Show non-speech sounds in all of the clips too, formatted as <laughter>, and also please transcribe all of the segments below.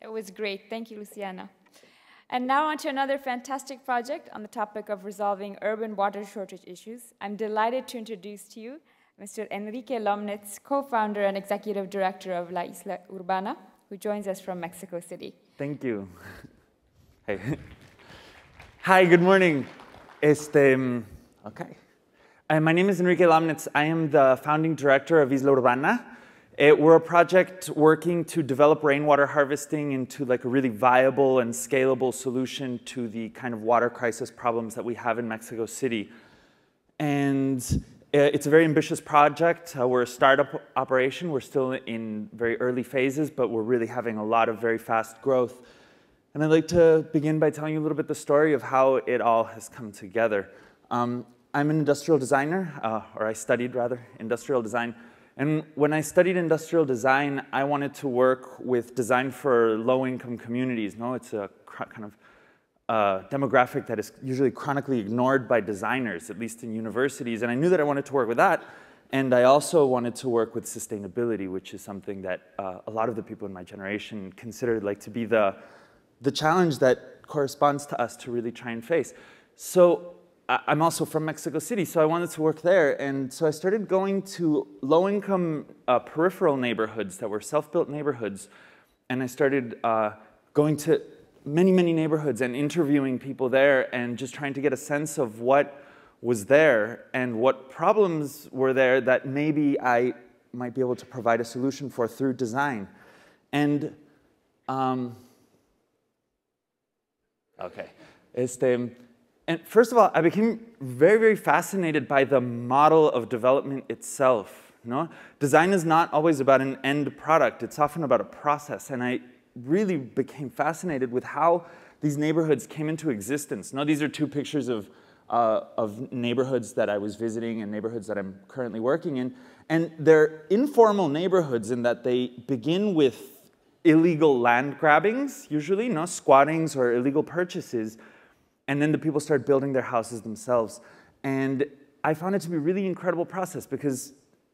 That was great. Thank you, Luciana. And now on to another fantastic project on the topic of resolving urban water shortage issues. I'm delighted to introduce to you Mr. Enrique Lomnitz, co-founder and executive director of La Isla Urbana, who joins us from Mexico City. Thank you. <laughs> Hey. Hi, good morning. Este, okay. Uh, my name is Enrique Lomnitz. I am the founding director of Isla Urbana. It, we're a project working to develop rainwater harvesting into like a really viable and scalable solution to the kind of water crisis problems that we have in Mexico City. And uh, it's a very ambitious project. Uh, we're a startup operation. We're still in very early phases, but we're really having a lot of very fast growth. And I'd like to begin by telling you a little bit the story of how it all has come together. Um, I'm an industrial designer, uh, or I studied rather, industrial design. And when I studied industrial design, I wanted to work with design for low-income communities. No, it's a kind of uh, demographic that is usually chronically ignored by designers, at least in universities. And I knew that I wanted to work with that. And I also wanted to work with sustainability, which is something that uh, a lot of the people in my generation considered like to be the, the challenge that corresponds to us to really try and face. So I'm also from Mexico City, so I wanted to work there. And so I started going to low-income uh, peripheral neighborhoods that were self-built neighborhoods. And I started uh, going to many, many neighborhoods and interviewing people there and just trying to get a sense of what was there and what problems were there that maybe I might be able to provide a solution for through design. And, um, okay, este, and first of all, I became very, very fascinated by the model of development itself. No? Design is not always about an end product. It's often about a process. And I really became fascinated with how these neighborhoods came into existence. No, these are two pictures of, uh, of neighborhoods that I was visiting and neighborhoods that I'm currently working in. And they're informal neighborhoods in that they begin with illegal land grabbings, usually, no squattings or illegal purchases, and then the people started building their houses themselves. And I found it to be a really incredible process because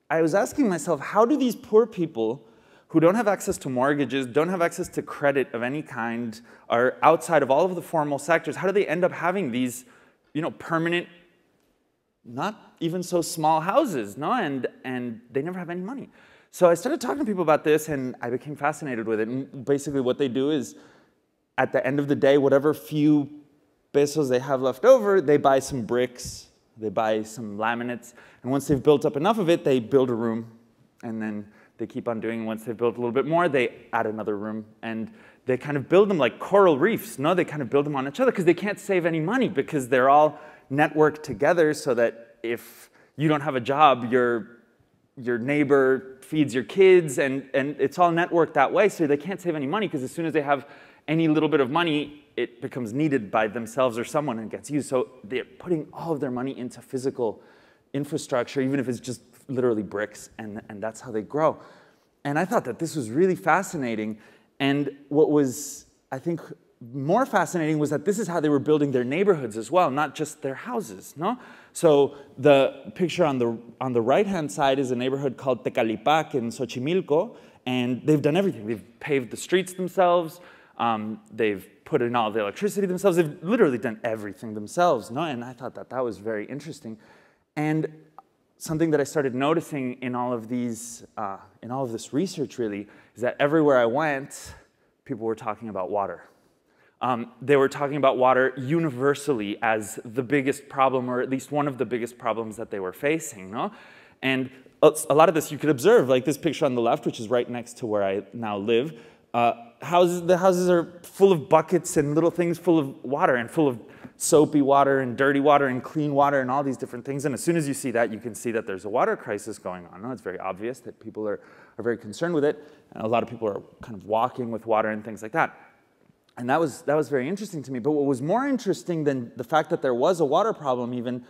I was asking myself, how do these poor people who don't have access to mortgages, don't have access to credit of any kind, are outside of all of the formal sectors, how do they end up having these you know, permanent, not even so small houses, no? And, and they never have any money. So I started talking to people about this and I became fascinated with it. And basically what they do is at the end of the day, whatever few pesos they have left over, they buy some bricks, they buy some laminates, and once they've built up enough of it, they build a room, and then they keep on doing. Once they've built a little bit more, they add another room, and they kind of build them like coral reefs. No, they kind of build them on each other because they can't save any money because they're all networked together so that if you don't have a job, your your neighbor feeds your kids, and, and it's all networked that way, so they can't save any money because as soon as they have any little bit of money, it becomes needed by themselves or someone and gets used. So they're putting all of their money into physical infrastructure, even if it's just literally bricks, and, and that's how they grow. And I thought that this was really fascinating. And what was, I think, more fascinating was that this is how they were building their neighborhoods as well, not just their houses, no? So the picture on the, on the right-hand side is a neighborhood called Tecalipac in Xochimilco, and they've done everything. They've paved the streets themselves, um, they've put in all the electricity themselves. They've literally done everything themselves. No? And I thought that that was very interesting. And something that I started noticing in all of these, uh, in all of this research really, is that everywhere I went, people were talking about water. Um, they were talking about water universally as the biggest problem, or at least one of the biggest problems that they were facing. No? And a lot of this you could observe, like this picture on the left, which is right next to where I now live. Uh, houses, the houses are full of buckets and little things full of water and full of soapy water and dirty water and clean water and all these different things. And as soon as you see that, you can see that there's a water crisis going on. Now, It's very obvious that people are, are very concerned with it. And a lot of people are kind of walking with water and things like that. And that was, that was very interesting to me. But what was more interesting than the fact that there was a water problem even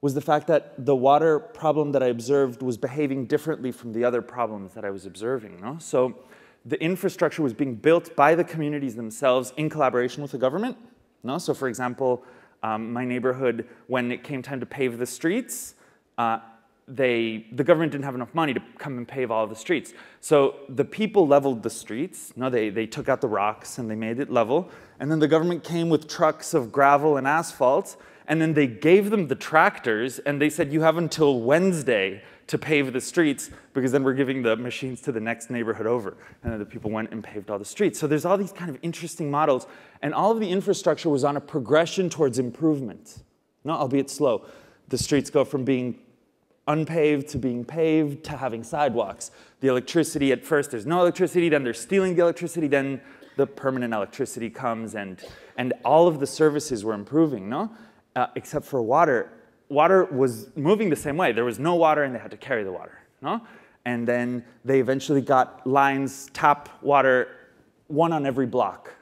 was the fact that the water problem that I observed was behaving differently from the other problems that I was observing. No? So the infrastructure was being built by the communities themselves in collaboration with the government. No? So for example, um, my neighborhood, when it came time to pave the streets, uh, they, the government didn't have enough money to come and pave all the streets. So the people leveled the streets. No, they, they took out the rocks and they made it level. And then the government came with trucks of gravel and asphalt. And then they gave them the tractors and they said, you have until Wednesday to pave the streets because then we're giving the machines to the next neighborhood over. And then the people went and paved all the streets. So there's all these kind of interesting models. And all of the infrastructure was on a progression towards improvement, no, albeit slow. The streets go from being unpaved to being paved to having sidewalks. The electricity, at first there's no electricity, then they're stealing the electricity, then the permanent electricity comes and, and all of the services were improving, no? Uh, except for water. Water was moving the same way. There was no water and they had to carry the water, no? And then they eventually got lines, tap water, one on every block.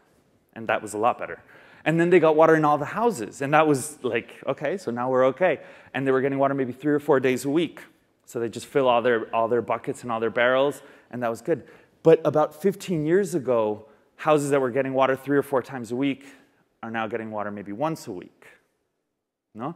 And that was a lot better. And then they got water in all the houses. And that was like, okay, so now we're okay. And they were getting water maybe three or four days a week. So they just fill all their, all their buckets and all their barrels, and that was good. But about 15 years ago, houses that were getting water three or four times a week are now getting water maybe once a week. No?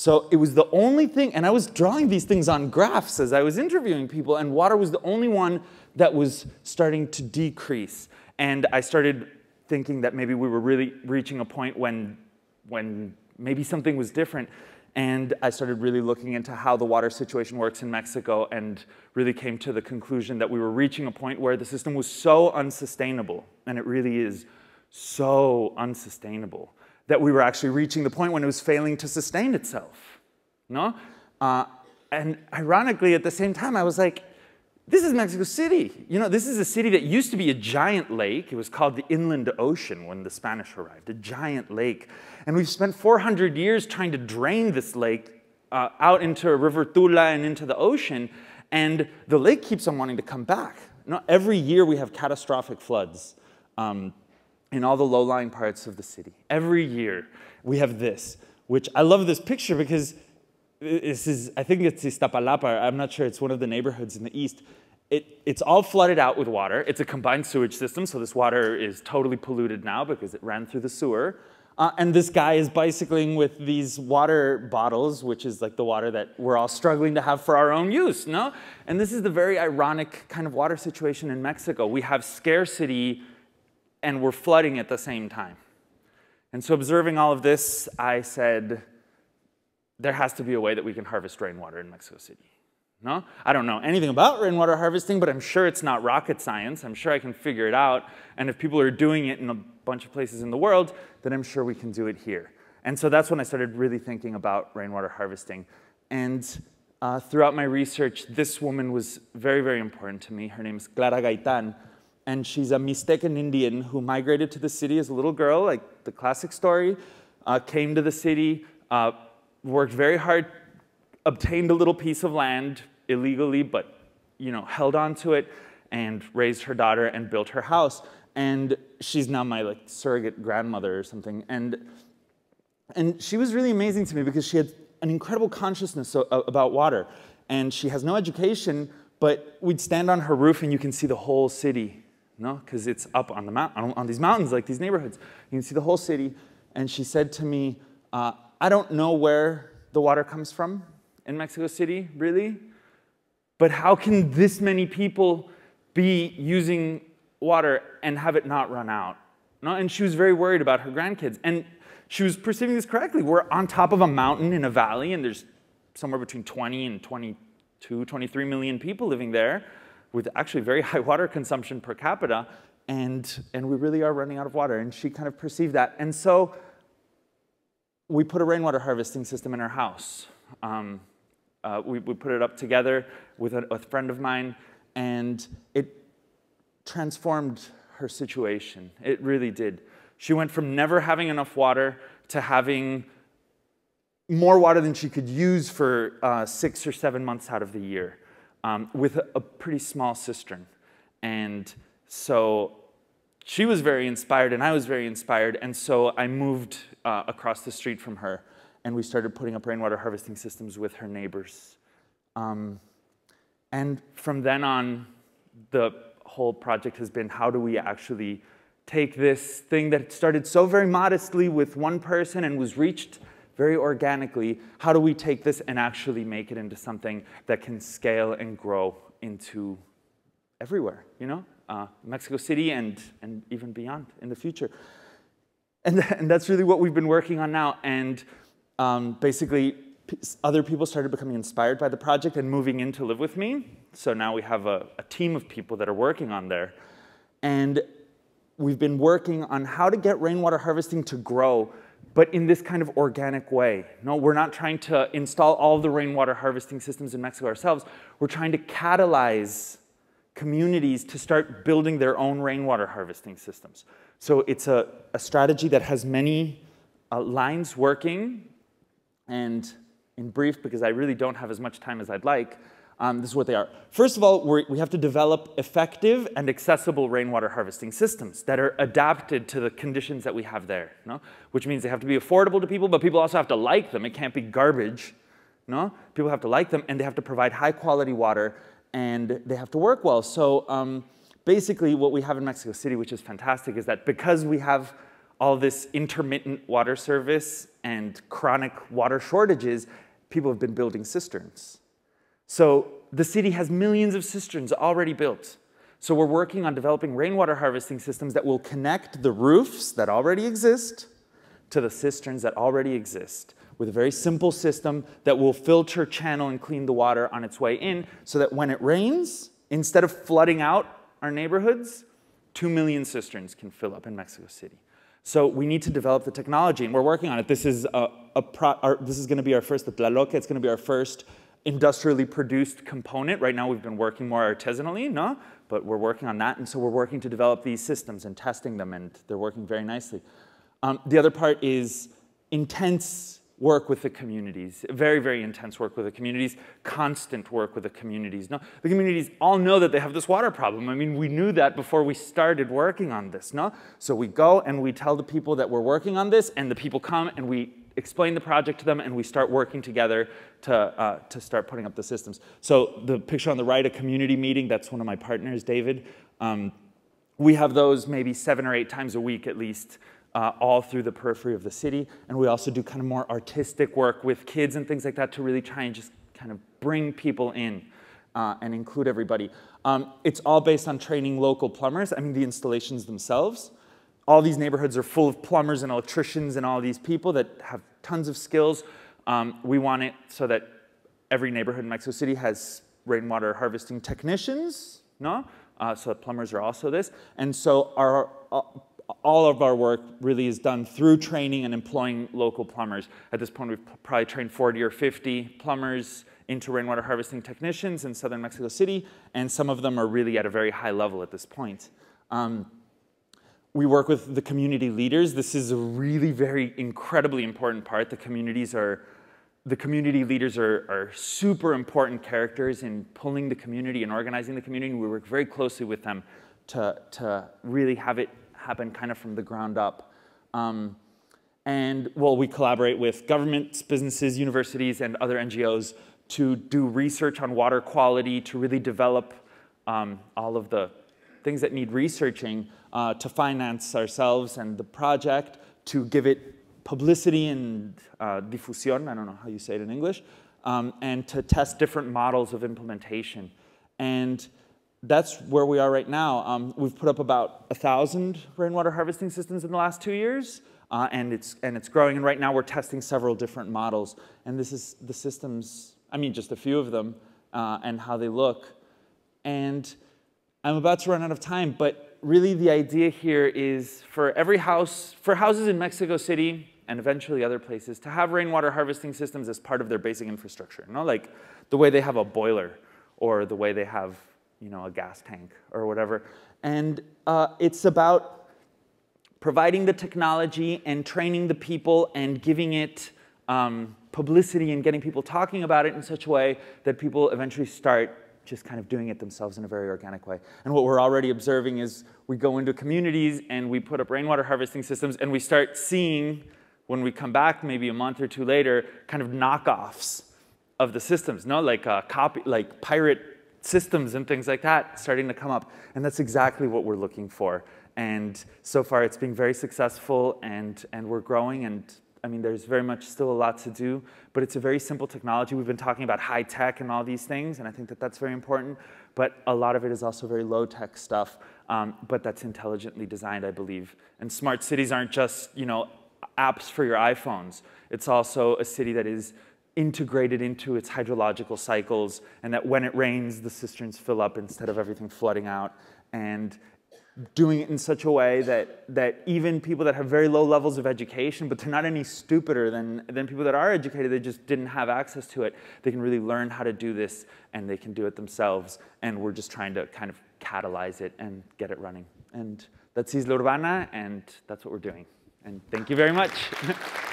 So it was the only thing, and I was drawing these things on graphs as I was interviewing people, and water was the only one that was starting to decrease. And I started thinking that maybe we were really reaching a point when, when maybe something was different. And I started really looking into how the water situation works in Mexico and really came to the conclusion that we were reaching a point where the system was so unsustainable, and it really is so unsustainable, that we were actually reaching the point when it was failing to sustain itself. No? Uh, and ironically, at the same time, I was like, this is Mexico City. You know, this is a city that used to be a giant lake. It was called the Inland Ocean when the Spanish arrived, a giant lake. And we've spent 400 years trying to drain this lake uh, out into a River Tula and into the ocean, and the lake keeps on wanting to come back. You know, every year we have catastrophic floods um, in all the low-lying parts of the city. Every year we have this, which I love this picture because this is, I think it's Iztapalapa, I'm not sure, it's one of the neighborhoods in the east. It, it's all flooded out with water. It's a combined sewage system, so this water is totally polluted now because it ran through the sewer. Uh, and this guy is bicycling with these water bottles, which is like the water that we're all struggling to have for our own use, no? And this is the very ironic kind of water situation in Mexico. We have scarcity and we're flooding at the same time. And so observing all of this, I said, there has to be a way that we can harvest rainwater in Mexico City. No? I don't know anything about rainwater harvesting, but I'm sure it's not rocket science. I'm sure I can figure it out. And if people are doing it in a bunch of places in the world, then I'm sure we can do it here. And so that's when I started really thinking about rainwater harvesting. And uh, throughout my research, this woman was very, very important to me. Her name is Clara Gaitan. And she's a Mixtecan Indian who migrated to the city as a little girl, like the classic story, uh, came to the city, uh, worked very hard, obtained a little piece of land illegally, but you know, held on to it and raised her daughter and built her house. And she's now my like surrogate grandmother or something. And, and she was really amazing to me because she had an incredible consciousness about water. And she has no education, but we'd stand on her roof and you can see the whole city, no? Because it's up on, the mount, on, on, these mountains, like these neighborhoods. You can see the whole city. And she said to me, uh, I don't know where the water comes from in Mexico City, really, but how can this many people be using water and have it not run out? No? And she was very worried about her grandkids. And she was perceiving this correctly. We're on top of a mountain in a valley, and there's somewhere between 20 and 22, 23 million people living there with actually very <laughs> high water consumption per capita. And, and we really are running out of water. And she kind of perceived that. And so we put a rainwater harvesting system in our house. Um, uh, we, we put it up together with a, a friend of mine, and it transformed her situation. It really did. She went from never having enough water to having more water than she could use for uh, six or seven months out of the year um, with a, a, pretty small cistern. And so she was very inspired, and I was very inspired. And so I moved uh, across the street from her, and we started putting up rainwater harvesting systems with her neighbors. Um, and from then on, the whole project has been how do we actually take this thing that started so very modestly with one person and was reached very organically, how do we take this and actually make it into something that can scale and grow into everywhere, you know? Uh, Mexico City and, and even beyond in the future. And, <laughs> and that's really what we've been working on now. And um, basically, other people started becoming inspired by the project and moving in to live with me. So now we have a, a team of people that are working on there. And we've been working on how to get rainwater harvesting to grow, but in this kind of organic way. No, we're not trying to install all the rainwater harvesting systems in Mexico ourselves. We're trying to catalyze communities to start building their own rainwater harvesting systems. So it's a, a strategy that has many uh, lines working. And in brief, because I really don't have as much time as I'd like, um, this is what they are. First of all, we have to develop effective and accessible rainwater harvesting systems that are adapted to the conditions that we have there, no? which means they have to be affordable to people, but people also have to like them. It can't be garbage. No? People have to like them, and they have to provide high quality water and they have to work well. So um, basically what we have in Mexico City, which is fantastic, is that because we have all this intermittent water service and chronic water shortages, people have been building cisterns. So the city has millions of cisterns already built. So we're working on developing rainwater harvesting systems that will connect the roofs that already exist to the cisterns that already exist with a very simple system that will filter, channel, and clean the water on its way in so that when it rains, instead of flooding out our neighborhoods, two million cisterns can fill up in Mexico City. So we need to develop the technology, and we're working on it. This is, a, a pro, our, this is going to be our first, the Tlaloque, it's going to be our first industrially produced component. Right now we've been working more artisanally, no? But we're working on that, and so we're working to develop these systems and testing them, and they're working very nicely. Um, the other part is intense work with the communities, very, very intense work with the communities, constant work with the communities. No, the communities all know that they have this water problem. I mean, we knew that before we started working on this, no? So we go and we tell the people that we're working on this, and the people come and we explain the project to them, and we start working together to, uh, to start putting up the systems. So the picture on the right, a community meeting, that's one of my partners, David. Um, we have those maybe seven or eight times a week at least uh, all through the periphery of the city. And we also do kind of more artistic work with kids and things like that to really try and just kind of bring people in uh, and include everybody. Um, it's all based on training local plumbers. I mean, the installations themselves. All these neighborhoods are full of plumbers and electricians and all these people that have tons of skills. Um, we want it so that every neighborhood in Mexico City has rainwater harvesting technicians, no? Uh, so plumbers are also this. And so our, uh, all of our work really is done through training and employing local plumbers. At this point, we've probably trained 40 or 50 plumbers into rainwater harvesting technicians in southern Mexico City, and some of them are really at a very high level at this point. Um, we work with the community leaders. This is a really very incredibly important part. The communities are, the community leaders are, are super important characters in pulling the community and organizing the community. We work very closely with them to, to really have it happen kind of from the ground up. Um, and well, we collaborate with governments, businesses, universities, and other NGOs to do research on water quality, to really develop um, all of the things that need researching uh, to finance ourselves and the project, to give it publicity and uh, diffusion, I don't know how you say it in English, um, and to test different models of implementation. And that's where we are right now. Um, we've put up about a thousand rainwater harvesting systems in the last two years, uh, and it's and it's growing. And right now we're testing several different models. And this is the systems. I mean, just a few of them, uh, and how they look. And I'm about to run out of time, but really the idea here is for every house, for houses in Mexico City and eventually other places, to have rainwater harvesting systems as part of their basic infrastructure. You know, like the way they have a boiler or the way they have you know, a gas tank or whatever. And uh, it's about providing the technology and training the people and giving it um, publicity and getting people talking about it in such a way that people eventually start just kind of doing it themselves in a very organic way. And what we're already observing is we go into communities and we put up rainwater harvesting systems and we start seeing, when we come back maybe a month or two later, kind of knockoffs of the systems, no, like uh, copy, like pirate systems and things like that starting to come up. And that's exactly what we're looking for. And so far, it's been very successful, and, and we're growing, and I mean, there's very much still a lot to do, but it's a very simple technology. We've been talking about high tech and all these things, and I think that that's very important. But a lot of it is also very low tech stuff, um, but that's intelligently designed, I believe. And smart cities aren't just, you know, apps for your iPhones. It's also a city that is integrated into its hydrological cycles, and that when it rains, the cisterns fill up instead of everything flooding out. And doing it in such a way that, that even people that have very low levels of education, but they're not any stupider than, than people that are educated, they just didn't have access to it, they can really learn how to do this and they can do it themselves. And we're just trying to kind of catalyze it and get it running. And that's Isla Urbana, and that's what we're doing. And thank you very much. <laughs>